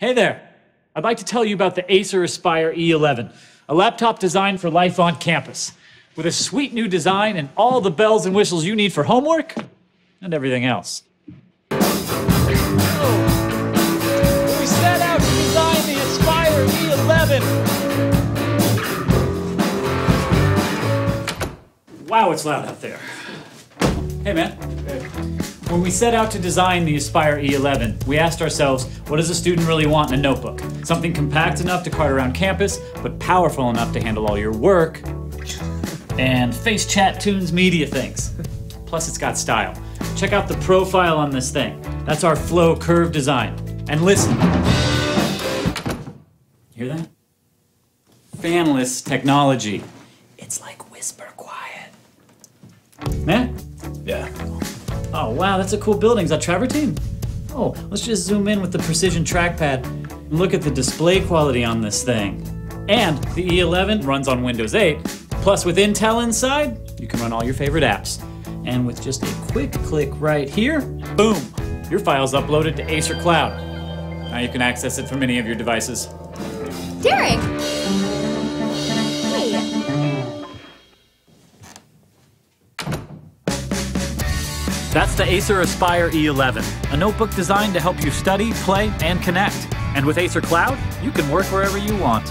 Hey there! I'd like to tell you about the Acer Aspire E11, a laptop designed for life on campus. With a sweet new design and all the bells and whistles you need for homework and everything else. We set out to design the Aspire E11. Wow, it's loud out there. Hey, man. When we set out to design the Aspire E11, we asked ourselves, what does a student really want in a notebook? Something compact enough to cart around campus, but powerful enough to handle all your work and face chat tunes media things. Plus, it's got style. Check out the profile on this thing. That's our flow curve design. And listen. Hear that? Fanless technology. It's like whisper quiet. Man? Yeah. Oh, wow, that's a cool building. Is that Travertine? Oh, let's just zoom in with the precision trackpad and look at the display quality on this thing. And the E11 runs on Windows 8. Plus, with Intel inside, you can run all your favorite apps. And with just a quick click right here, boom, your file's uploaded to Acer Cloud. Now you can access it from any of your devices. Derek! That's the Acer Aspire E11, a notebook designed to help you study, play, and connect. And with Acer Cloud, you can work wherever you want.